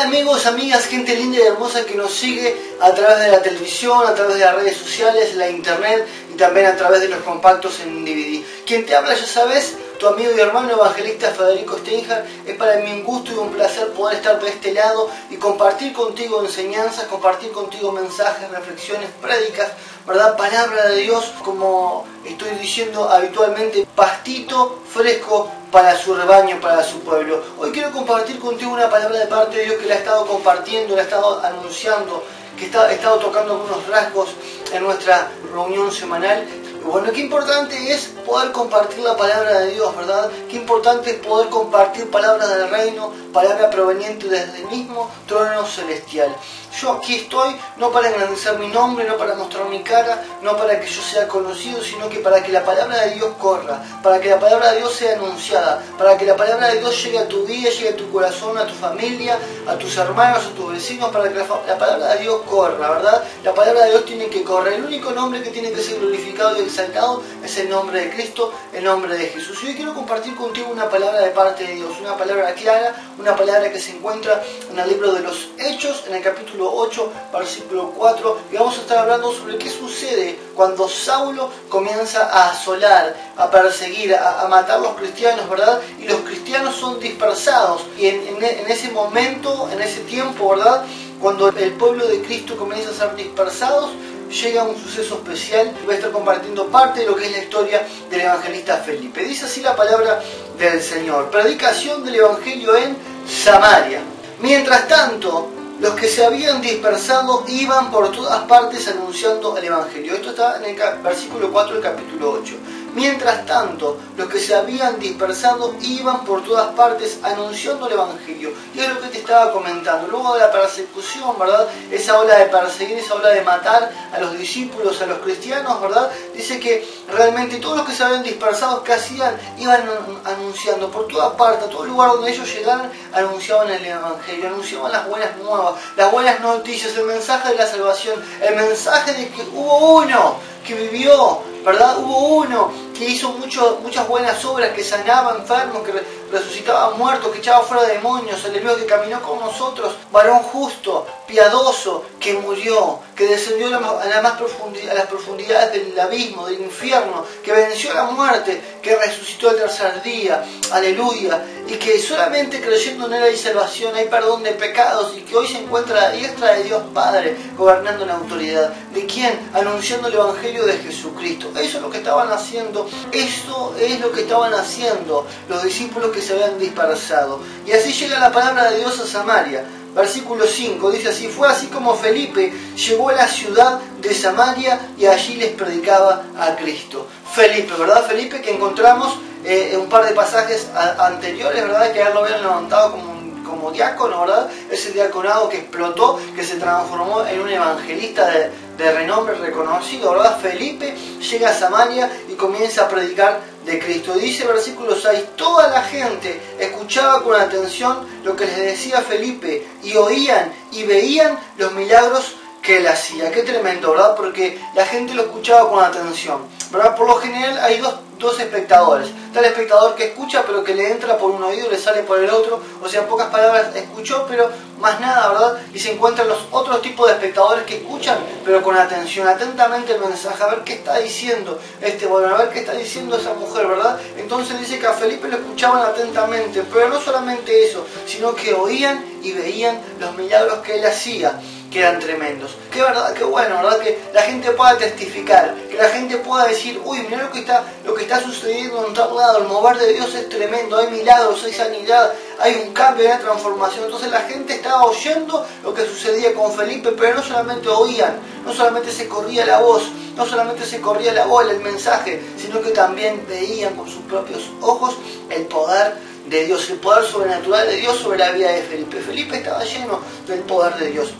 amigos, amigas, gente linda y hermosa que nos sigue a través de la televisión, a través de las redes sociales, la internet y también a través de los compactos en DVD? Quien te habla, ya sabes, tu amigo y hermano evangelista Federico Steinhardt. Es para mí un gusto y un placer poder estar de este lado y compartir contigo enseñanzas, compartir contigo mensajes, reflexiones, prédicas, ¿verdad? Palabra de Dios, como estoy diciendo habitualmente, pastito fresco para su rebaño, para su pueblo. Hoy quiero compartir contigo una palabra de parte de Dios que la ha estado compartiendo, la ha estado anunciando, que ha estado tocando algunos rasgos en nuestra reunión semanal. Bueno, qué importante es poder compartir la palabra de Dios, ¿verdad? Qué importante es poder compartir palabras del reino, palabra proveniente desde el mismo trono celestial. Yo aquí estoy no para engrandecer mi nombre, no para mostrar mi cara, no para que yo sea conocido, sino que para que la palabra de Dios corra, para que la palabra de Dios sea anunciada, para que la palabra de Dios llegue a tu vida, llegue a tu corazón, a tu familia, a tus hermanos, a tus vecinos, para que la, palabra de Dios corra, ¿verdad? La palabra de Dios tiene que correr. El único nombre que tiene que ser glorificado y exaltado es el nombre de Cristo, el nombre de Jesús. Y hoy quiero compartir contigo una palabra de parte de Dios, una palabra clara, una palabra que se encuentra en el libro de los Hechos, en el capítulo 8, versículo 4, y vamos a estar hablando sobre qué sucede cuando Saulo comienza a asolar, a perseguir, a, matar a los cristianos, ¿verdad? Y los cristianos son dispersados. Y en, en ese momento, en ese tiempo, ¿verdad? Cuando el pueblo de Cristo comienza a ser dispersados, llega un suceso especial y voy a estar compartiendo parte de lo que es la historia del evangelista Felipe. Dice así la palabra del Señor. Predicación del Evangelio en Samaria. Mientras tanto, los que se habían dispersado iban por todas partes anunciando el Evangelio. Esto está en el versículo 4 del capítulo 8. Mientras tanto, los que se habían dispersado iban por todas partes anunciando el Evangelio. Y es lo que te estaba comentando. Luego de la persecución, ¿verdad? Esa ola de perseguir, esa ola de matar a los discípulos, a los cristianos, ¿verdad? Dice que realmente todos los que se habían dispersado, ¿qué hacían? Iban anunciando por todas partes, a todo lugar donde ellos llegaran, anunciaban el Evangelio, anunciaban las buenas nuevas, las buenas noticias, el mensaje de la salvación, el mensaje de que hubo uno que vivió, ¿verdad? Hubo uno que hizo mucho, muchas buenas obras, que sanaba enfermos, que resucitaba muertos, que echaba fuera demonios, el que caminó con nosotros, varón justo, piadoso, que murió, que descendió a, la más a las profundidades del abismo, del infierno, que venció la muerte, que resucitó el tercer día, aleluya, y que solamente creyendo en él hay salvación, hay perdón de pecados, y que hoy se encuentra a la diestra de Dios Padre, gobernando la autoridad. ¿De quién? Anunciando el Evangelio de Jesucristo. Eso es lo que estaban haciendo, eso es lo que estaban haciendo los discípulos que se habían dispersado. Y así llega la palabra de Dios a Samaria. Versículo 5 dice así, fue así como Felipe llegó a la ciudad de Samaria y allí les predicaba a Cristo. Felipe, ¿verdad? Felipe que encontramos eh, en un par de pasajes anteriores, ¿verdad? Que él lo habían levantado como como diácono, ¿verdad? Ese diaconado que explotó, que se transformó en un evangelista de, de renombre reconocido, ¿verdad? Felipe llega a Samaria y comienza a predicar de Cristo. Dice el versículo 6, toda la gente escuchaba con atención lo que les decía Felipe y oían y veían los milagros que él hacía. Qué tremendo, ¿verdad? Porque la gente lo escuchaba con atención. ¿Verdad? Por lo general hay dos dos espectadores. Está el espectador que escucha pero que le entra por un oído y le sale por el otro. O sea, en pocas palabras escuchó pero más nada, ¿verdad? Y se encuentran los otros tipos de espectadores que escuchan pero con atención, atentamente el mensaje, a ver qué está diciendo este bueno, a ver qué está diciendo esa mujer, ¿verdad? Entonces dice que a Felipe lo escuchaban atentamente, pero no solamente eso, sino que oían y veían los milagros que él hacía que eran tremendos. Qué verdad, qué bueno, ¿verdad? Que la gente pueda testificar, que la gente pueda decir, uy, mira lo que está, lo que está sucediendo en tal lado, el mover de Dios es tremendo, hay milagros, hay sanidad, hay un cambio, hay una transformación. Entonces la gente estaba oyendo lo que sucedía con Felipe, pero no solamente oían, no solamente se corría la voz, no solamente se corría la voz, el mensaje, sino que también veían con sus propios ojos el poder de Dios, el poder sobrenatural de Dios sobre la vida de Felipe. Felipe estaba lleno del poder de Dios.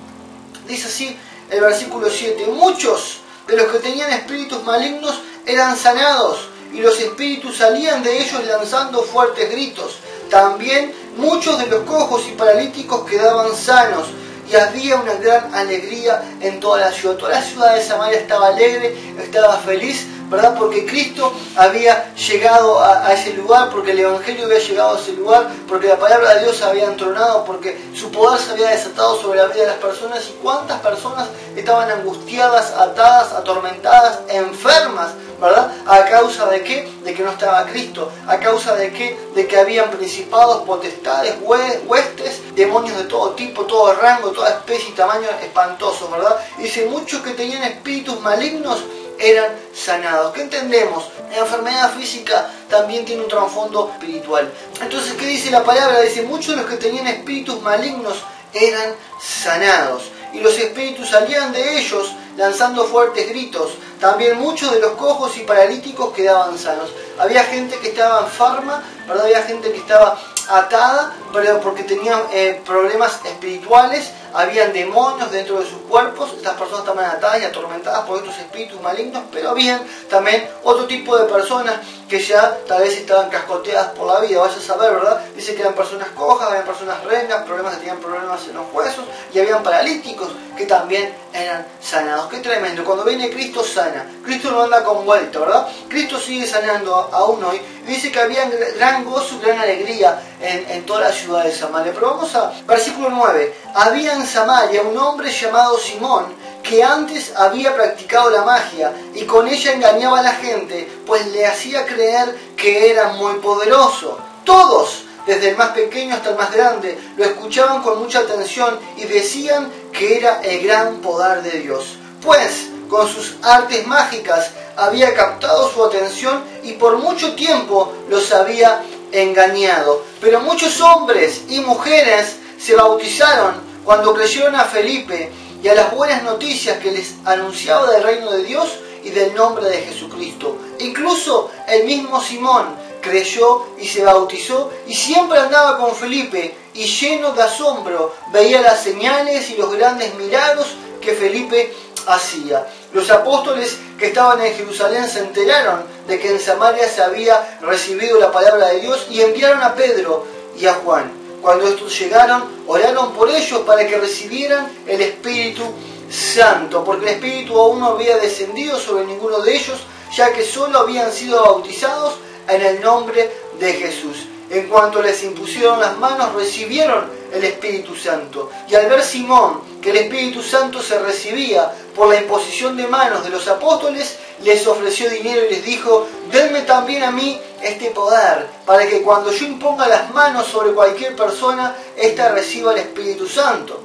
Dice así el versículo 7, muchos de los que tenían espíritus malignos eran sanados y los espíritus salían de ellos lanzando fuertes gritos. También muchos de los cojos y paralíticos quedaban sanos y había una gran alegría en toda la ciudad. Toda la ciudad de Samaria estaba alegre, estaba feliz ¿verdad? Porque Cristo había llegado a, ese lugar, porque el Evangelio había llegado a ese lugar, porque la palabra de Dios había entronado, porque su poder se había desatado sobre la vida de las personas y cuántas personas estaban angustiadas, atadas, atormentadas, enfermas, ¿verdad? ¿A causa de qué? De que no estaba Cristo. ¿A causa de qué? De que habían principados, potestades, huestes, demonios de todo tipo, todo rango, toda especie y tamaño espantoso, ¿verdad? dice, muchos que tenían espíritus malignos eran sanados. ¿Qué entendemos? La enfermedad física también tiene un trasfondo espiritual. Entonces, ¿qué dice la palabra? Dice, muchos de los que tenían espíritus malignos eran sanados. Y los espíritus salían de ellos lanzando fuertes gritos. También muchos de los cojos y paralíticos quedaban sanos. Había gente que estaba enferma, ¿verdad? Había gente que estaba atada, pero porque tenían eh, problemas espirituales, habían demonios dentro de sus cuerpos, estas personas estaban atadas y atormentadas por estos espíritus malignos, pero habían también otro tipo de personas que ya tal vez estaban cascoteadas por la vida, vaya a saber, ¿verdad? Dice que eran personas cojas, habían personas rengas, problemas que tenían problemas en los huesos, y habían paralíticos que también eran sanados. Qué tremendo, cuando viene Cristo sana, Cristo no anda con vuelta, ¿verdad? Cristo sigue sanando aún hoy, dice que había gran gozo, gran alegría en, en toda la ciudad de Samaria. Pero vamos a versículo 9. Había en Samaria un hombre llamado Simón que antes había practicado la magia y con ella engañaba a la gente, pues le hacía creer que era muy poderoso. Todos, desde el más pequeño hasta el más grande, lo escuchaban con mucha atención y decían que era el gran poder de Dios. Pues con sus artes mágicas había captado su atención y por mucho tiempo los había engañado. Pero muchos hombres y mujeres se bautizaron cuando creyeron a Felipe y a las buenas noticias que les anunciaba del reino de Dios y del nombre de Jesucristo. Incluso el mismo Simón creyó y se bautizó y siempre andaba con Felipe y lleno de asombro veía las señales y los grandes milagros que Felipe hacía. Los apóstoles que estaban en Jerusalén se enteraron de que en Samaria se había recibido la palabra de Dios y enviaron a Pedro y a Juan. Cuando estos llegaron, oraron por ellos para que recibieran el Espíritu Santo, porque el Espíritu aún no había descendido sobre ninguno de ellos, ya que solo habían sido bautizados en el nombre de Jesús. En cuanto les impusieron las manos, recibieron el Espíritu Santo. Y al ver Simón que el Espíritu Santo se recibía por la imposición de manos de los apóstoles, les ofreció dinero y les dijo, denme también a mí este poder, para que cuando yo imponga las manos sobre cualquier persona, ésta reciba el Espíritu Santo.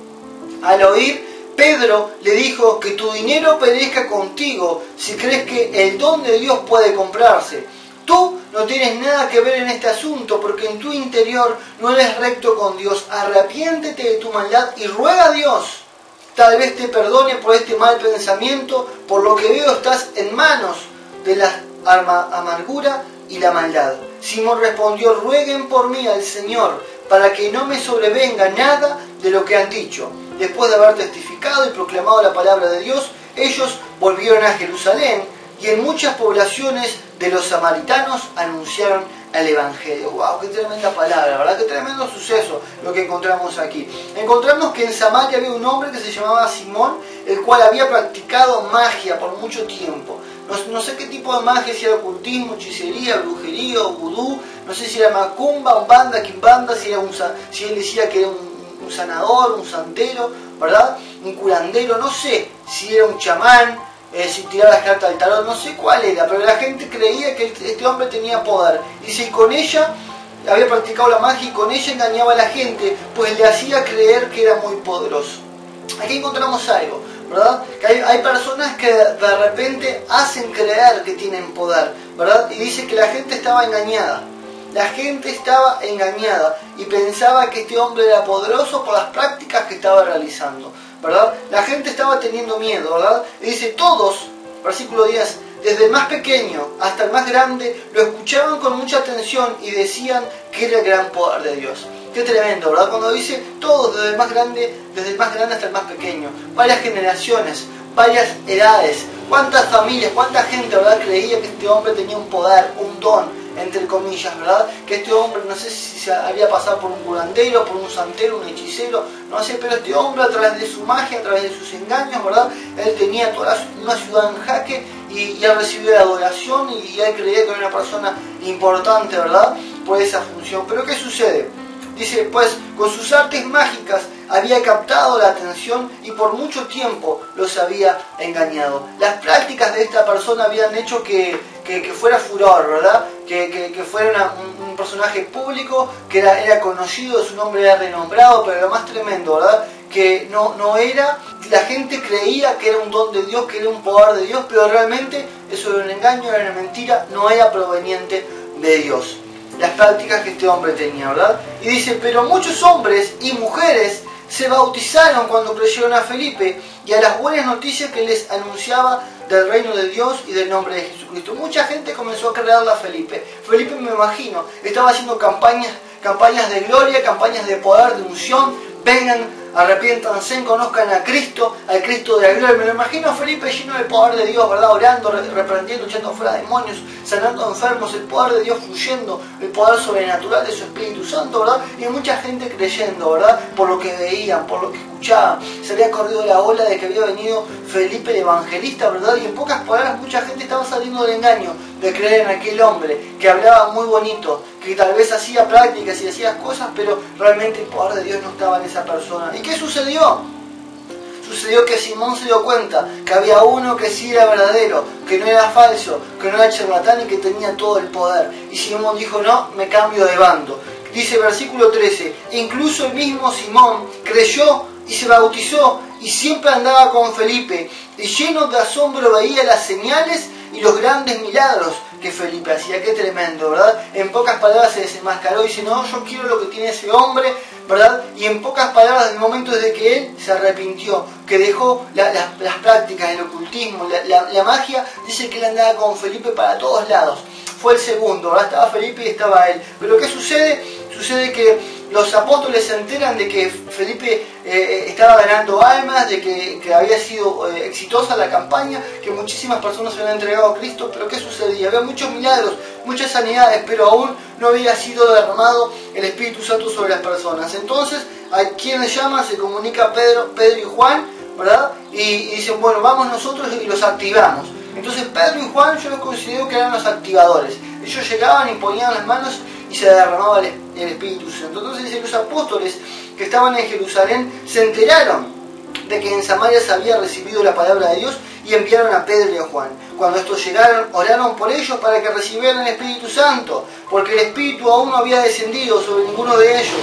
Al oír, Pedro le dijo que tu dinero perezca contigo si crees que el don de Dios puede comprarse. Tú no tienes nada que ver en este asunto porque en tu interior no eres recto con Dios. Arrepiéntete de tu maldad y ruega a Dios. Tal vez te perdone por este mal pensamiento. Por lo que veo estás en manos de la amargura y la maldad. Simón respondió, rueguen por mí al Señor para que no me sobrevenga nada de lo que han dicho. Después de haber testificado y proclamado la palabra de Dios, ellos volvieron a Jerusalén y en muchas poblaciones de los samaritanos anunciaron el Evangelio. ¡Wow! ¡Qué tremenda palabra! ¿Verdad? ¡Qué tremendo suceso lo que encontramos aquí! Encontramos que en Samaria había un hombre que se llamaba Simón, el cual había practicado magia por mucho tiempo. No, sé qué tipo de magia, si era ocultismo, hechicería, brujería vudú, no sé si era macumba, un banda, quimbanda, si, era un, si él decía que era un, un sanador, un santero, ¿verdad? Un curandero, no sé si era un chamán, eh, si tirar las cartas del tarot, no sé cuál era, pero la gente creía que este hombre tenía poder. Y con ella había practicado la magia y con ella engañaba a la gente, pues le hacía creer que era muy poderoso. Aquí encontramos algo, ¿verdad? Que hay, hay, personas que de repente hacen creer que tienen poder, ¿verdad? Y dice que la gente estaba engañada. La gente estaba engañada y pensaba que este hombre era poderoso por las prácticas que estaba realizando. ¿Verdad? La gente estaba teniendo miedo, ¿verdad? Y dice, todos, versículo 10, desde el más pequeño hasta el más grande, lo escuchaban con mucha atención y decían que era el gran poder de Dios. Qué tremendo, ¿verdad? Cuando dice todos, desde el más grande, desde el más grande hasta el más pequeño, varias generaciones, varias edades, cuántas familias, cuánta gente, ¿verdad? Creía que este hombre tenía un poder, un don, entre comillas, ¿verdad? Que este hombre, no sé si se había pasado por un curandero, por un santero, un hechicero, no sé, pero este hombre a través de su magia, a través de sus engaños, ¿verdad? Él tenía toda una ciudad en jaque y, él recibió la adoración y, él creía que era una persona importante, ¿verdad? Por esa función. Pero ¿qué sucede? Dice, pues con sus artes mágicas había captado la atención y por mucho tiempo los había engañado. Las prácticas de esta persona habían hecho que, fuera furor, ¿verdad? Que, fuera un, personaje público, que era, era conocido, su nombre era renombrado, pero lo más tremendo, ¿verdad? Que no, no era, la gente creía que era un don de Dios, que era un poder de Dios, pero realmente eso era un engaño, era una mentira, no era proveniente de Dios las prácticas que este hombre tenía, ¿verdad? Y dice, pero muchos hombres y mujeres se bautizaron cuando creyeron a Felipe y a las buenas noticias que les anunciaba del reino de Dios y del nombre de Jesucristo. Mucha gente comenzó a creerle a Felipe. Felipe, me imagino, estaba haciendo campañas, campañas de gloria, campañas de poder, de unción. Vengan arrepiéntanse, conozcan a Cristo, al Cristo de la. Me lo imagino a Felipe lleno del poder de Dios, ¿verdad? Orando, reprendiendo, echando fuera demonios, sanando enfermos, el poder de Dios fluyendo, el poder sobrenatural de su Espíritu Santo, ¿verdad? Y mucha gente creyendo, ¿verdad? Por lo que veían, por lo que escuchaban. Se había corrido la ola de que había venido Felipe el evangelista, ¿verdad? Y en pocas palabras mucha gente estaba saliendo del engaño de creer en aquel hombre que hablaba muy bonito, que tal vez hacía prácticas y hacía cosas, pero realmente el poder de Dios no estaba en esa persona. ¿Y qué sucedió? Sucedió que Simón se dio cuenta que había uno que sí era verdadero, que no era falso, que no era charlatán y que tenía todo el poder. Y Simón dijo, no, me cambio de bando. Dice versículo 13, incluso el mismo Simón creyó y se bautizó y siempre andaba con Felipe y lleno de asombro veía las señales y los grandes milagros que Felipe hacía. Qué tremendo, ¿verdad? En pocas palabras se desenmascaró y dice, no, yo quiero lo que tiene ese hombre, ¿verdad? Y en pocas palabras, el momento desde que él se arrepintió, que dejó las prácticas, el ocultismo, la, magia, dice que él andaba con Felipe para todos lados. Fue el segundo, ¿verdad? Estaba Felipe y estaba él. Pero ¿qué sucede? Sucede que los apóstoles se enteran de que Felipe eh, eh, estaba ganando almas, de que, había sido eh, exitosa la campaña, que muchísimas personas se habían entregado a Cristo, pero ¿qué sucedía? Había muchos milagros, muchas sanidades, pero aún no había sido derramado el Espíritu Santo sobre las personas. Entonces, a quienes llaman, se comunica Pedro, Pedro y Juan, ¿verdad? Y, y dicen, bueno, vamos nosotros y los activamos. Entonces Pedro y Juan yo los considero que eran los activadores. Ellos llegaban y ponían las manos y se derramaba el, Espíritu Santo. Entonces dice los apóstoles que estaban en Jerusalén se enteraron de que en Samaria se había recibido la palabra de Dios y enviaron a Pedro y a Juan. Cuando estos llegaron, oraron por ellos para que recibieran el Espíritu Santo, porque el Espíritu aún no había descendido sobre ninguno de ellos.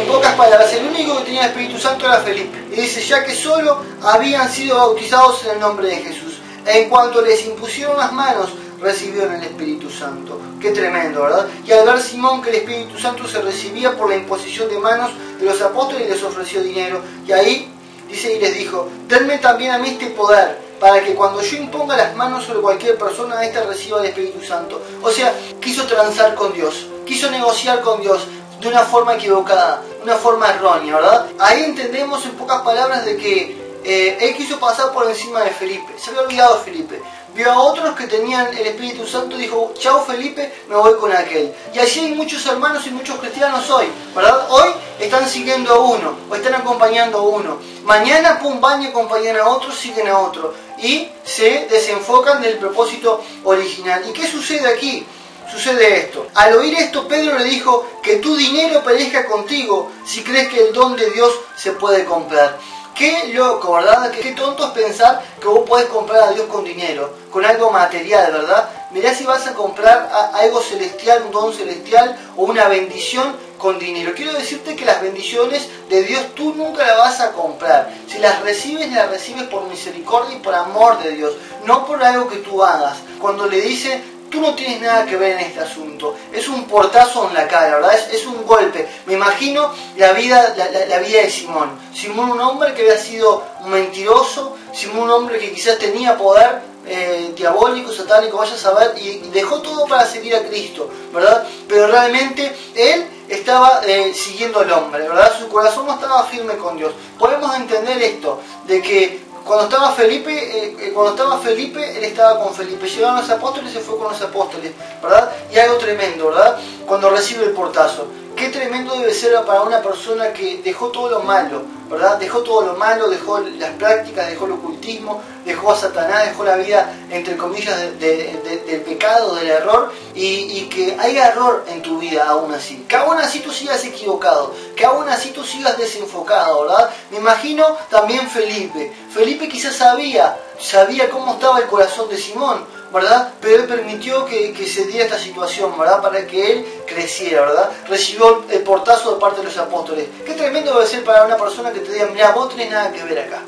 En pocas palabras, el único que tenía el Espíritu Santo era Felipe. Y dice, ya que solo habían sido bautizados en el nombre de Jesús. En cuanto les impusieron las manos, recibieron el Espíritu Santo. Qué tremendo, ¿verdad? Y al ver Simón que el Espíritu Santo se recibía por la imposición de manos de los apóstoles, les ofreció dinero. Y ahí, dice, y les dijo, denme también a mí este poder, para que cuando yo imponga las manos sobre cualquier persona, ésta reciba el Espíritu Santo. O sea, quiso transar con Dios, quiso negociar con Dios de una forma equivocada, una forma errónea, ¿verdad? Ahí entendemos en pocas palabras de que eh, él quiso pasar por encima de Felipe, se había olvidado Felipe vio a otros que tenían el Espíritu Santo y dijo, chao Felipe, me voy con aquel. Y así hay muchos hermanos y muchos cristianos hoy, ¿verdad? Hoy están siguiendo a uno, o están acompañando a uno. Mañana, pum, van y acompañan a otro, siguen a otro. Y se desenfocan del propósito original. ¿Y qué sucede aquí? Sucede esto. Al oír esto, Pedro le dijo que tu dinero perezca contigo si crees que el don de Dios se puede comprar. Qué loco, ¿verdad? Qué, tonto es pensar que vos podés comprar a Dios con dinero, con algo material, ¿verdad? Mirá si vas a comprar algo celestial, un don celestial o una bendición con dinero. Quiero decirte que las bendiciones de Dios tú nunca las vas a comprar. Si las recibes, las recibes por misericordia y por amor de Dios, no por algo que tú hagas. Cuando le dice, tú no tienes nada que ver en este asunto. Es un portazo en la cara, ¿verdad? Es, un golpe. Me imagino la vida, la, vida de Simón. Simón, un hombre que había sido mentiroso, Simón, un hombre que quizás tenía poder eh, diabólico, satánico, vaya a saber, y dejó todo para seguir a Cristo, ¿verdad? Pero realmente él estaba eh, siguiendo al hombre, ¿verdad? Su corazón no estaba firme con Dios. Podemos entender esto, de que cuando estaba Felipe, eh, eh, cuando estaba Felipe, él estaba con Felipe. Llegaron los apóstoles y se fue con los apóstoles, ¿verdad? Y algo tremendo, ¿verdad? Cuando recibe el portazo. Qué tremendo debe ser para una persona que dejó todo lo malo, ¿verdad? Dejó todo lo malo, dejó las prácticas, dejó el ocultismo, dejó a Satanás, dejó la vida, entre comillas, del pecado, del error, y, que haya error en tu vida aún así. Que aún así tú sigas equivocado, que aún así tú sigas desenfocado, ¿verdad? Me imagino también Felipe. Felipe quizás sabía, sabía cómo estaba el corazón de Simón, Pero él permitió que, se diera esta situación, ¿verdad? Para que él creciera, ¿verdad? Recibió el portazo de parte de los apóstoles. Qué tremendo debe ser para una persona que te diga, mira, vos tenés nada que ver acá.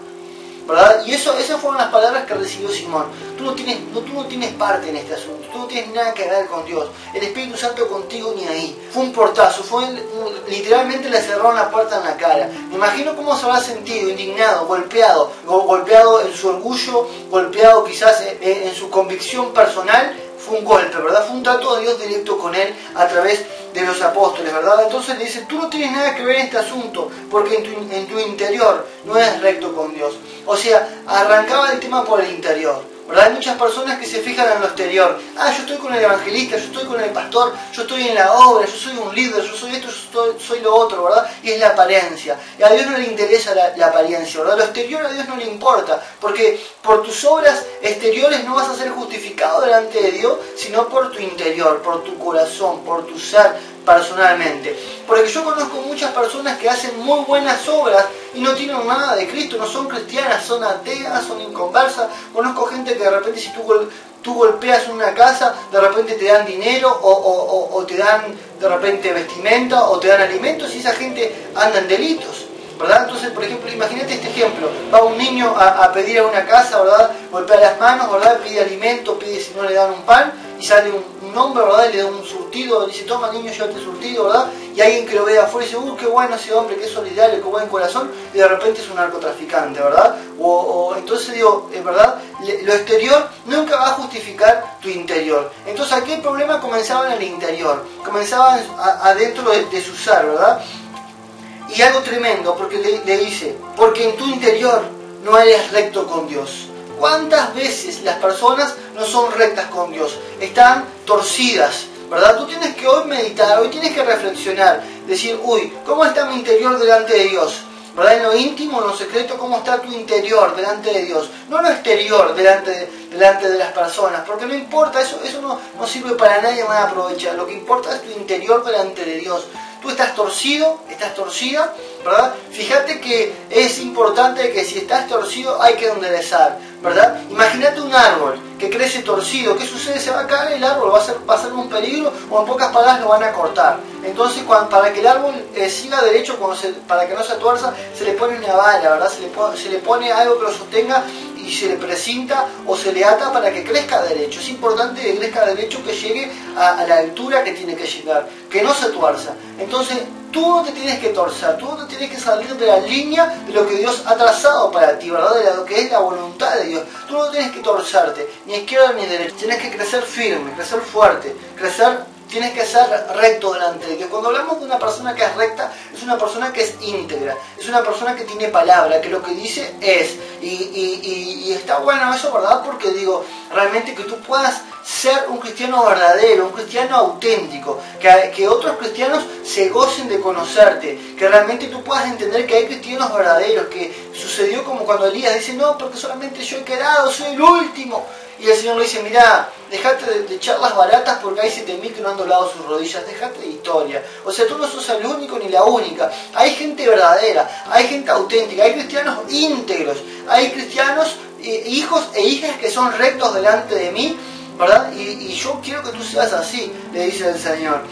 ¿Verdad? Y eso, esas fueron las palabras que recibió Simón. Tú no, tienes, no, tú no tienes parte en este asunto, tú no tienes nada que ver con Dios. El Espíritu Santo contigo ni ahí. Fue un portazo, fue literalmente le cerraron la puerta en la cara. Me imagino cómo se habrá sentido, indignado, golpeado, golpeado en su orgullo, golpeado quizás en su convicción personal fue un golpe, ¿verdad? Fue un trato de Dios directo con él a través de los apóstoles, ¿verdad? Entonces le dice, tú no tienes nada que ver en este asunto, porque en tu, en tu interior no eres recto con Dios. O sea, arrancaba el tema por el interior. Hay muchas personas que se fijan en lo exterior. Ah, yo estoy con el evangelista, yo estoy con el pastor, yo estoy en la obra, yo soy un líder, yo soy esto, yo soy, lo otro, ¿verdad? Y es la apariencia. Y a Dios no le interesa la, apariencia, ¿verdad? Lo exterior a Dios no le importa, porque por tus obras exteriores no vas a ser justificado delante de Dios, sino por tu interior, por tu corazón, por tu ser, personalmente. Porque yo conozco muchas personas que hacen muy buenas obras y no tienen nada de Cristo, no son cristianas, son ateas, son inconversas. Conozco gente que de repente si tú, tú golpeas una casa, de repente te dan dinero o, te dan de repente vestimenta o te dan alimentos y esa gente anda en delitos. ¿verdad? Entonces, por ejemplo, imagínate este ejemplo. Va un niño a, a, pedir a una casa, ¿verdad? Golpea las manos, ¿verdad? Pide alimento, pide si no le dan un pan y sale un, hombre, ¿verdad? Y le da un surtido, dice, toma niño, llévate surtido, ¿verdad? Y alguien que lo ve afuera dice, uh, qué bueno ese hombre, qué solidario, qué buen corazón, y de repente es un narcotraficante, ¿verdad? O, entonces digo, es verdad, lo exterior nunca va a justificar tu interior. Entonces aquí el problema comenzaba en el interior, comenzaba adentro de, su ser, ¿verdad? Y algo tremendo, porque le dice, porque en tu interior no eres recto con Dios. ¿Cuántas veces las personas no son rectas con Dios? Están torcidas, ¿verdad? Tú tienes que hoy meditar, hoy tienes que reflexionar, decir, uy, ¿cómo está mi interior delante de Dios? ¿verdad? En lo íntimo, en lo secreto, cómo está tu interior delante de Dios. No lo exterior delante de, delante de las personas, porque no importa, eso, eso no, no sirve para nadie más aprovechar. Lo que importa es tu interior delante de Dios. Tú estás torcido, estás torcida, ¿verdad? Fíjate que es importante que si estás torcido hay que enderezar, ¿verdad? Imagínate un árbol que crece torcido, ¿qué sucede? Se va a caer el árbol, va a ser, un peligro o en pocas palabras lo van a cortar. Entonces, para que el árbol eh, siga derecho, para que no se tuerza, se le pone una bala, ¿verdad? Se le, se le pone algo que lo sostenga y se le precinta o se le ata para que crezca derecho. Es importante que crezca derecho, que llegue a, la altura que tiene que llegar, que no se tuerza. Entonces, tú no te tienes que torcer, tú no te tienes que salir de la línea de lo que Dios ha trazado para ti, ¿verdad? De lo que es la voluntad de Dios. Tú no tienes que torcerte, ni izquierda ni derecha. Tienes que crecer firme, crecer fuerte, crecer tienes que ser recto delante de Dios. Cuando hablamos de una persona que es recta, es una persona que es íntegra, es una persona que tiene palabra, que lo que dice es. Y, está bueno eso, ¿verdad? Porque digo, realmente que tú puedas ser un cristiano verdadero, un cristiano auténtico, que, que otros cristianos se gocen de conocerte, que realmente tú puedas entender que hay cristianos verdaderos, que sucedió como cuando Elías dice, no, porque solamente yo he quedado, soy el último. Y el Señor le dice, mira, dejate de, echar las baratas porque hay 7.000 que no han doblado sus rodillas, dejate de historia. O sea, tú no sos el único ni la única. Hay gente verdadera, hay gente auténtica, hay cristianos íntegros, hay cristianos, eh, hijos e hijas que son rectos delante de mí, ¿verdad? Y yo quiero que tú seas así, le dice el Señor.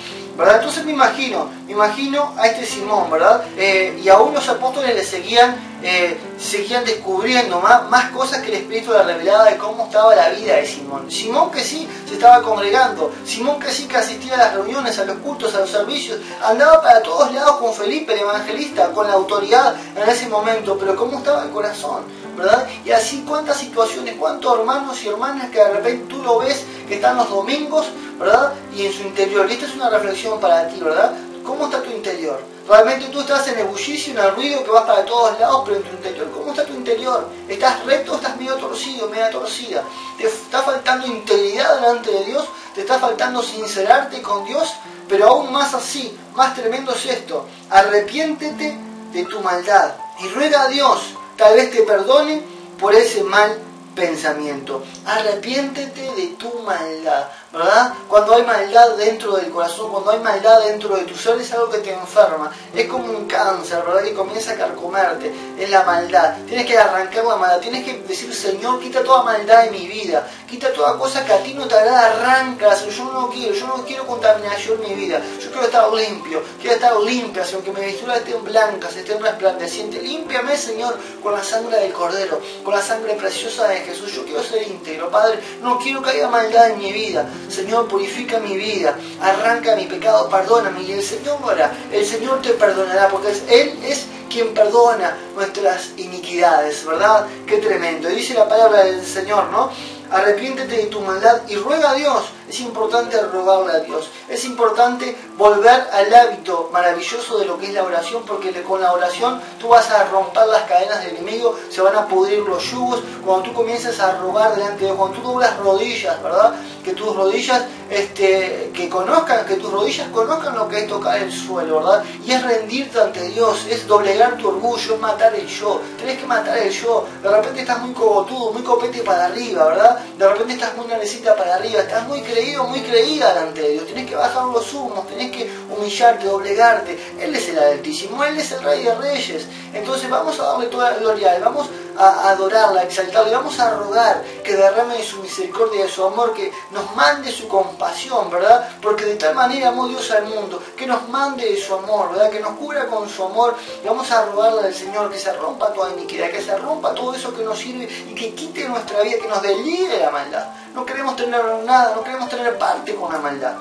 Entonces me imagino, me imagino a este Simón, ¿verdad? Eh, y aún los apóstoles le seguían, eh, seguían descubriendo más, más cosas que el Espíritu le revelaba de cómo estaba la vida de Simón. Simón que sí se estaba congregando, Simón que sí que asistía a las reuniones, a los cultos, a los servicios, andaba para todos lados con Felipe el evangelista, con la autoridad en ese momento, pero cómo estaba el corazón, ¿verdad? Y así cuántas situaciones, cuántos hermanos y hermanas que de repente tú lo ves que están los domingos, ¿verdad? Y en su interior. Y esta es una reflexión para ti, ¿verdad? ¿Cómo está tu interior? Realmente tú estás en el bullicio, en el ruido que vas para todos lados, pero en tu interior, ¿cómo está tu interior? ¿Estás recto o estás medio torcido, media torcida? ¿Te está faltando integridad delante de Dios? ¿Te está faltando sincerarte con Dios? Pero aún más así, más tremendo es esto, arrepiéntete de tu maldad y ruega a Dios, tal vez te perdone por ese mal pensamiento. Arrepiéntete de tu maldad. ¿Verdad? Cuando hay maldad dentro del corazón, cuando hay maldad dentro de tu ser, es algo que te enferma. Es como un cáncer, ¿verdad? Que comienza a carcomerte. Es la maldad. Tienes que arrancar la maldad. Tienes que decir, Señor, quita toda maldad de mi vida. Quita toda cosa que a ti no te agrada, arranca. Yo no quiero, yo no quiero contaminación en mi vida. Yo quiero estar limpio. Quiero estar limpia, aunque mis vestiduras estén blancas, estén resplandecientes. Límpiame, Señor, con la sangre del Cordero, con la sangre preciosa de Jesús. Yo quiero ser íntegro, Padre. No quiero que haya maldad en mi vida. Señor, purifica mi vida, arranca mi pecado, perdóname. Y el Señor hará, el Señor te perdonará, porque Él es quien perdona nuestras iniquidades, ¿verdad? Qué tremendo. Y dice la palabra del Señor, ¿no? Arrepiéntete de tu maldad y ruega a Dios. Es importante rogarle a Dios. Es importante volver al hábito maravilloso de lo que es la oración, porque con la oración tú vas a romper las cadenas del enemigo, se van a pudrir los yugos. Cuando tú comienzas a rogar delante de Dios, cuando tú doblas rodillas, ¿verdad? Que tus rodillas, este, que conozcan, que tus rodillas conozcan lo que es tocar el suelo, ¿verdad? Y es rendirte ante Dios, es doblegar tu orgullo, es matar el yo. Tenés que matar el yo. De repente estás muy cogotudo, muy copete para arriba, ¿verdad? De repente estás muy narecita para arriba, estás muy muy creída delante de Dios. Tienes que bajar los humos, tenés que humillarte, doblegarte. Él es el Altísimo, Él es el Rey de Reyes. Entonces vamos a darle toda la gloria vamos a adorarla, a exaltarla, vamos a rogar que derrame de su misericordia y de su amor, que nos mande su compasión, ¿verdad? Porque de tal manera amó Dios al mundo, que nos mande de su amor, ¿verdad? Que nos cubra con su amor. Y vamos a rogarle al Señor que se rompa toda iniquidad, que se rompa todo eso que nos sirve y que quite nuestra vida, que nos delibre la maldad. No queremos tener nada, no queremos tener parte con la maldad.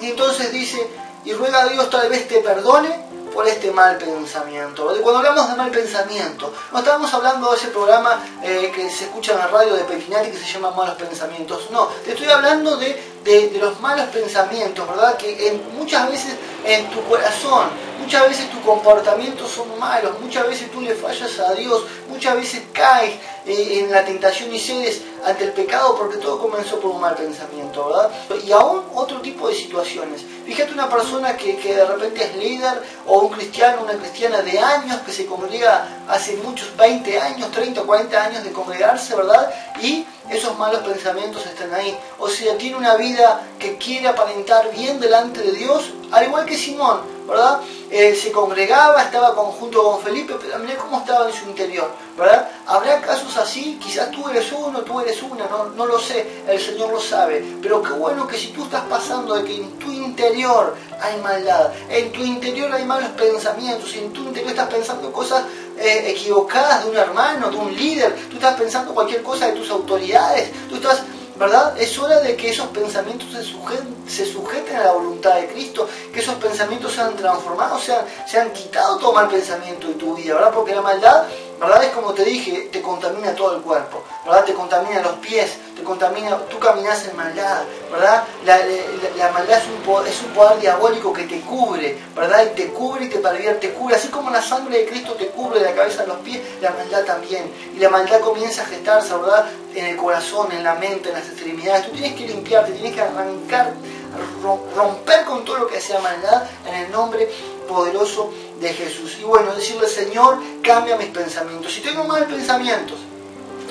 Y entonces dice, y ruega a Dios tal vez te perdone por este mal pensamiento. Cuando hablamos de mal pensamiento, no estábamos hablando de ese programa eh, que se escucha en la radio de Petinati que se llama Malos Pensamientos. No, te estoy hablando de, de, los malos pensamientos, ¿verdad? Que muchas veces en tu corazón, muchas veces tus comportamientos son malos, muchas veces tú le fallas a Dios, muchas veces caes en la tentación y cedes ante el pecado porque todo comenzó por un mal pensamiento, ¿verdad? Y aún otro tipo de situaciones. Fíjate una persona que, que de repente es líder o un cristiano, una cristiana de años que se congrega hace muchos 20 años, 30, 40 años de congregarse, ¿verdad? Y esos malos pensamientos están ahí. O sea, tiene una vida que quiere aparentar bien delante de Dios, al igual que Simón, ¿verdad? Eh, se congregaba, estaba conjunto con Felipe, pero mirá cómo estaba en su interior, ¿verdad? Habrá casos así, quizás tú eres uno, tú eres una, no, no lo sé, el Señor lo sabe, pero qué bueno que si tú estás pasando de que en tu interior hay maldad, en tu interior hay malos pensamientos, en tu interior estás pensando cosas eh, equivocadas de un hermano, de un líder, tú estás pensando cualquier cosa de tus autoridades, tú estás ¿verdad? Es hora de que esos pensamientos se sujeten, se sujeten a la voluntad de Cristo, que esos pensamientos sean transformados, sean, se han quitado todo mal pensamiento de tu vida, ¿verdad? Porque la maldad ¿verdad? Es como te dije, te contamina todo el cuerpo, ¿verdad? Te contamina los pies, te contamina, tú caminas en maldad, ¿verdad? La, maldad es un, poder diabólico que te cubre, ¿verdad? Y te cubre y te pervierte, te cubre, así como la sangre de Cristo te cubre de la cabeza a los pies, la maldad también. Y la maldad comienza a gestarse, ¿verdad? En el corazón, en la mente, en las extremidades. Tú tienes que limpiarte, tienes que arrancar, romper con todo lo que sea maldad en el nombre poderoso de Jesús. Y bueno, decirle, Señor, cambia mis pensamientos. Si tengo mal pensamientos,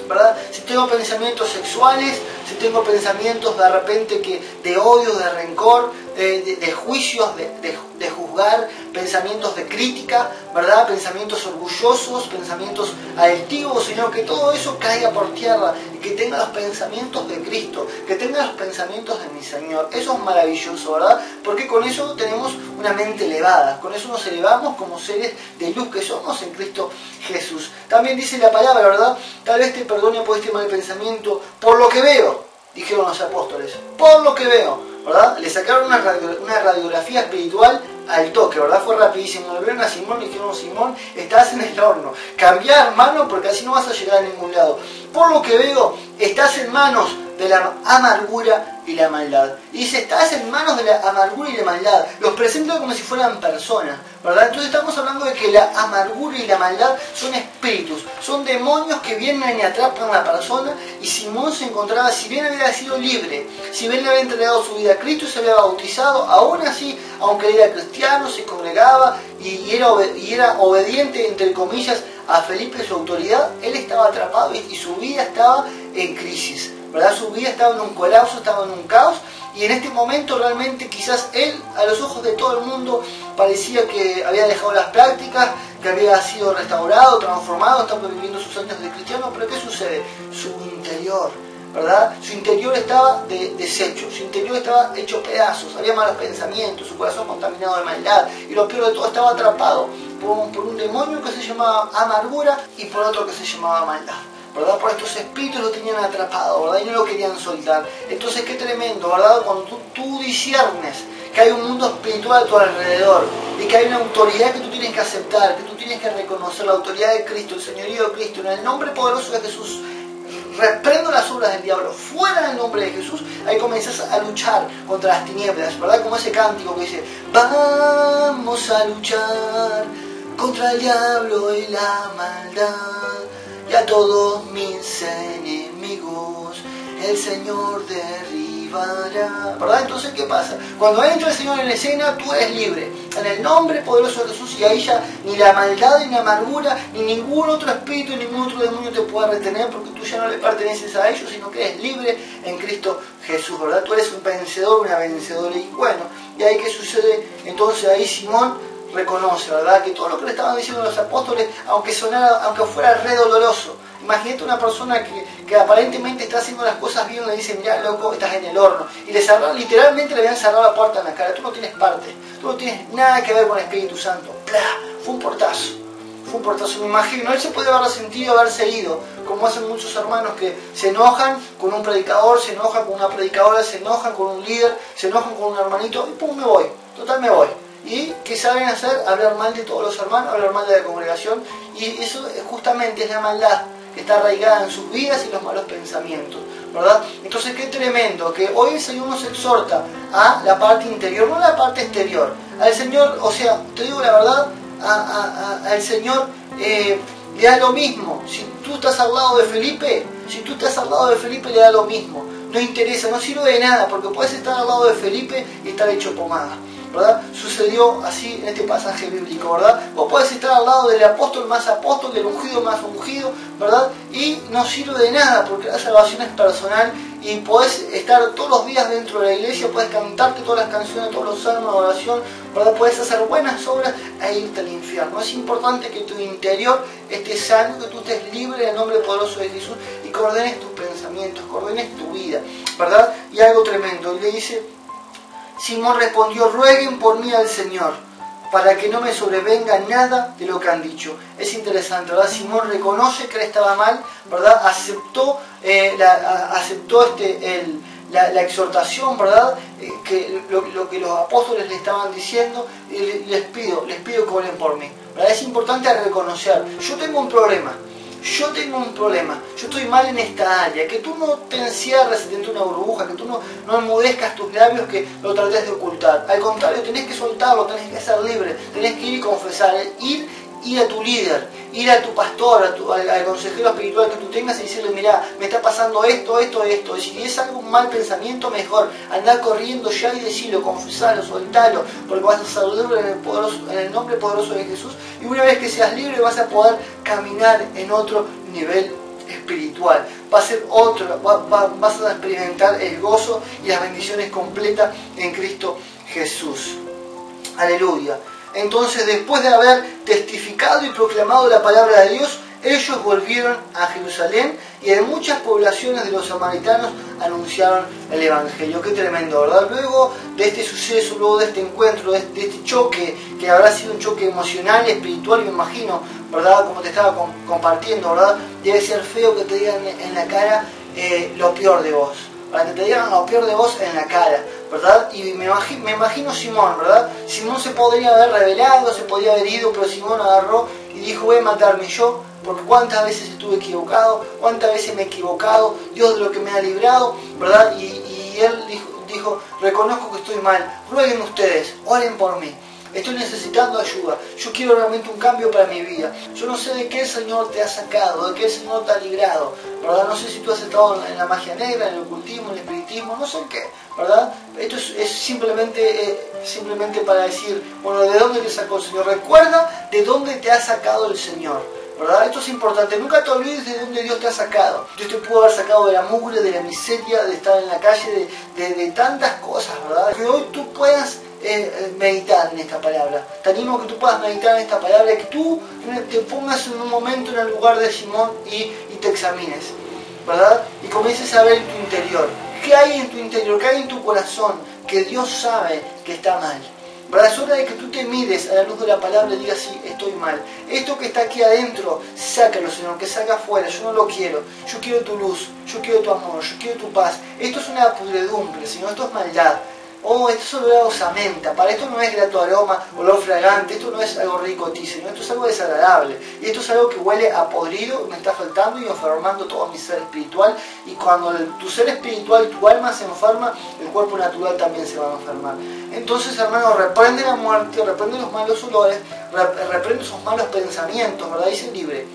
¿verdad? Si tengo pensamientos sexuales, si tengo pensamientos de repente que, de odio, de rencor, de, juicios, de, juzgar, pensamientos de crítica, ¿verdad? Pensamientos orgullosos, pensamientos altivos, sino que todo eso caiga por tierra y que tenga los pensamientos de Cristo, que tenga los pensamientos de mi Señor. Eso es maravilloso, ¿verdad? Porque con eso tenemos una mente elevada, con eso nos elevamos como seres de luz que somos en Cristo Jesús. También dice la palabra, ¿verdad? Tal vez te perdone por este mal pensamiento, por lo que veo, dijeron los apóstoles, por lo que veo. ¿Verdad? Le sacaron una, radiografía espiritual al toque, ¿verdad? Fue rapidísimo. Le vieron a Simón y dijeron, Simón, estás en el horno. Cambiar, hermano, porque así no vas a llegar a ningún lado. Por lo que veo, estás en manos de la amargura y la maldad. Y dice, estás en manos de la amargura y la maldad. Los presento como si fueran personas, ¿verdad? Entonces estamos hablando de que la amargura y la maldad son espíritus, son demonios que vienen y atrapan a la persona. Y Simón se encontraba, si bien había sido libre, si bien le había entregado su vida a Cristo, se había bautizado, aún así, aunque era cristiano, se congregaba y, era, y era obediente, entre comillas, a Felipe, su autoridad, él estaba atrapado y su vida estaba en crisis. ¿verdad? Su vida estaba en un colapso, estaba en un caos y en este momento realmente quizás él, a los ojos de todo el mundo, parecía que había dejado las prácticas, que había sido restaurado, transformado, estaba viviendo sus años de cristiano, pero ¿qué sucede? Su interior, ¿verdad? Su interior estaba de, deshecho, su interior estaba hecho pedazos, había malos pensamientos, su corazón contaminado de maldad y lo peor de todo estaba atrapado por por un demonio que se llamaba amargura y por otro que se llamaba maldad. ¿verdad? Por estos espíritus lo tenían atrapado, ¿verdad? Y no lo querían soltar. Entonces, qué tremendo, ¿verdad? Cuando tú, tú disiernes que hay un mundo espiritual a tu alrededor y que hay una autoridad que tú tienes que aceptar, que tú tienes que reconocer, la autoridad de Cristo, el señorío de Cristo, en el nombre poderoso de Jesús, reprendo las obras del diablo, fuera del nombre de Jesús, ahí comienzas a luchar contra las tinieblas, ¿verdad? Como ese cántico que dice, vamos a luchar contra el diablo y la maldad y a todos mis enemigos el Señor derribará. ¿Verdad? Entonces, ¿qué pasa? Cuando entra el Señor en la escena, tú eres libre. En el nombre poderoso de Jesús, y ahí ya ni la maldad, ni la amargura, ni ningún otro espíritu, ni ningún otro demonio te puede retener, porque tú ya no le perteneces a ellos, sino que eres libre en Cristo Jesús, ¿verdad? Tú eres un vencedor, una vencedora. Y bueno, ¿y ahí qué sucede? Entonces ahí Simón reconoce, ¿verdad? Que todo lo que le estaban diciendo los apóstoles, aunque sonara, aunque fuera re doloroso, imagínate una persona que, que, aparentemente está haciendo las cosas bien, le dicen, mira, loco, estás en el horno, y le cerraron, literalmente le habían cerrado la puerta en la cara, tú no tienes parte, tú no tienes nada que ver con el Espíritu Santo, Fue un portazo, fue un portazo, me imagino, él se puede haber sentido, haberse ido, como hacen muchos hermanos que se enojan con un predicador, se enojan con una predicadora, se enojan con un líder, se enojan con un hermanito, y pum, me voy, total me voy y que saben hacer hablar mal de todos los hermanos, hablar mal de la congregación y eso justamente es la maldad que está arraigada en sus vidas y los malos pensamientos, ¿verdad? Entonces qué tremendo que hoy el Señor nos exhorta a la parte interior, no a la parte exterior. Al Señor, o sea, te digo la verdad, al Señor eh, le da lo mismo. Si tú estás al lado de Felipe, si tú estás al lado de Felipe le da lo mismo. No interesa, no sirve de nada, porque puedes estar al lado de Felipe y estar hecho pomada. ¿Verdad? Sucedió así en este pasaje bíblico, ¿verdad? Vos podés estar al lado del apóstol más apóstol, del ungido más ungido, ¿verdad? Y no sirve de nada porque la salvación es personal y podés estar todos los días dentro de la iglesia, puedes cantarte todas las canciones, todos los salmos de oración, ¿verdad? Puedes hacer buenas obras e irte al infierno. Es importante que tu interior esté sano, que tú estés libre en el nombre poderoso de Jesús y que ordenes tus pensamientos, que ordenes tu vida, ¿verdad? Y algo tremendo, y le dice, Simón respondió, rueguen por mí al Señor, para que no me sobrevenga nada de lo que han dicho. Es interesante, ¿verdad? Simón reconoce que él estaba mal, ¿verdad? Aceptó, eh, la, aceptó este, la, exhortación, ¿verdad? Eh, que lo, que los apóstoles le estaban diciendo, y les pido, les pido que oren por mí. ¿verdad? Es importante reconocer, yo tengo un problema, yo tengo un problema, yo estoy mal en esta área, que tú no te encierres dentro de una burbuja, que tú no, no enmudezcas tus labios, que lo trates de ocultar. Al contrario, tenés que soltarlo, tenés que ser libre, tenés que ir y confesar, ir ir a tu líder, ir a tu pastor, a tu, al, consejero espiritual que tú tengas y decirle, mira, me está pasando esto, esto, esto. Si es algo mal pensamiento, mejor. Andar corriendo ya y decirlo, confesarlo, soltarlo, porque vas a poderoso, en el nombre poderoso de Jesús. Y una vez que seas libre vas a poder caminar en otro nivel espiritual. Va a ser otro, vas a experimentar el gozo y las bendiciones completas en Cristo Jesús. Aleluya. Entonces, después de haber testificado y proclamado la palabra de Dios, ellos volvieron a Jerusalén y en muchas poblaciones de los samaritanos anunciaron el Evangelio. Qué tremendo, ¿verdad? Luego de este suceso, luego de este encuentro, de este choque, que habrá sido un choque emocional espiritual, me imagino, ¿verdad? Como te estaba compartiendo, ¿verdad? Debe ser feo que te digan en la cara eh, lo peor de vos para que te digan lo peor de vos en la cara, ¿verdad? Y me imagino, Simón, ¿verdad? Simón se podría haber revelado, se podría haber ido, pero Simón agarró y dijo, voy a matarme yo porque cuántas veces estuve equivocado, cuántas veces me he equivocado, Dios de lo que me ha librado, ¿verdad? Y, y él dijo, dijo, reconozco que estoy mal, rueguen ustedes, oren por mí. Estoy necesitando ayuda. Yo quiero realmente un cambio para mi vida. Yo no sé de qué el Señor te ha sacado, de qué el Señor te ha librado. ¿Verdad? No sé si tú has estado en la magia negra, en el ocultismo, en el espiritismo, no sé qué. ¿Verdad? Esto es, simplemente, eh, simplemente para decir, bueno, ¿de dónde te sacó el Señor? Recuerda de dónde te ha sacado el Señor. ¿verdad? Esto es importante. Nunca te olvides de dónde Dios te ha sacado. Dios te pudo haber sacado de la mugre, de la miseria, de estar en la calle, de, de tantas cosas, ¿verdad? Que hoy tú puedas eh, eh, meditar en esta palabra. Te animo que tú puedas meditar en esta palabra, que tú te pongas en un momento en el lugar de Simón y, te examines, ¿verdad? Y comiences a ver en tu interior. ¿Qué hay en tu interior? ¿Qué hay en tu corazón? Que Dios sabe que está mal. ¿Verdad? Es hora de que tú te mires a la luz de la palabra y digas, sí, estoy mal. Esto que está aquí adentro, sácalo, Señor, que salga afuera. Yo no lo quiero. Yo quiero tu luz, yo quiero tu amor, yo quiero tu paz. Esto es una pudredumbre, Señor, esto es maldad oh, esto es olor a osamenta, para esto no es grato aroma, olor fragante, esto no es algo rico sino esto es algo desagradable. Y esto es algo que huele a podrido, me está faltando y enfermando todo mi ser espiritual. Y cuando tu ser espiritual, tu alma se enferma, el cuerpo natural también se va a enfermar. Entonces, hermano, reprende la muerte, reprende los malos olores, reprende esos malos pensamientos, ¿verdad? Dice libre,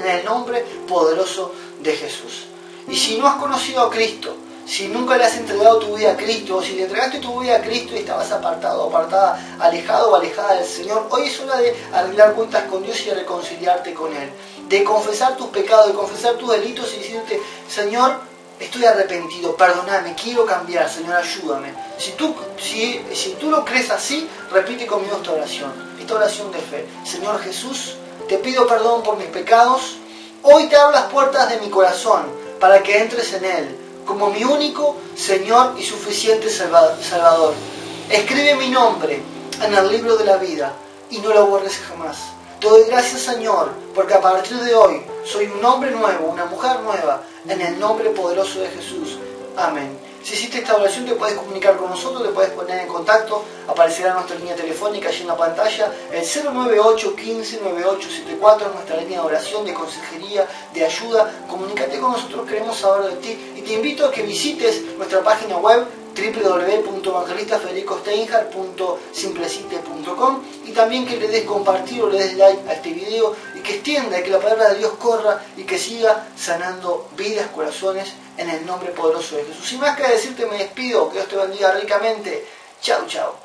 en el nombre poderoso de Jesús. Y si no has conocido a Cristo, si nunca le has entregado tu vida a Cristo, o si le entregaste tu vida a Cristo y estabas apartado, apartada, alejado o alejada del Señor, hoy es hora de arreglar cuentas con Dios y reconciliarte con Él. De confesar tus pecados, de confesar tus delitos y decirte, Señor, estoy arrepentido, perdóname, quiero cambiar, Señor, ayúdame. Si tú, si, si tú lo crees así, repite conmigo esta oración, esta oración de fe. Señor Jesús, te pido perdón por mis pecados. Hoy te abro las puertas de mi corazón para que entres en él como mi único Señor y suficiente Salvador. Escribe mi nombre en el libro de la vida y no lo borres jamás. Te doy gracias Señor, porque a partir de hoy soy un hombre nuevo, una mujer nueva, en el nombre poderoso de Jesús. Amén. Si hiciste esta oración te puedes comunicar con nosotros, te puedes poner en contacto, aparecerá nuestra línea telefónica allí en la pantalla, el 098 15 9874, nuestra línea de oración, de consejería, de ayuda. Comunícate con nosotros, queremos saber de ti y te invito a que visites nuestra página web www.evangelistafedericosteinhardt.simplecite.com y también que le des compartir o le des like a este video que extienda y que la palabra de Dios corra y que siga sanando vidas, corazones en el nombre poderoso de Jesús. Sin más que decirte me despido, que Dios te bendiga ricamente. Chao, chao.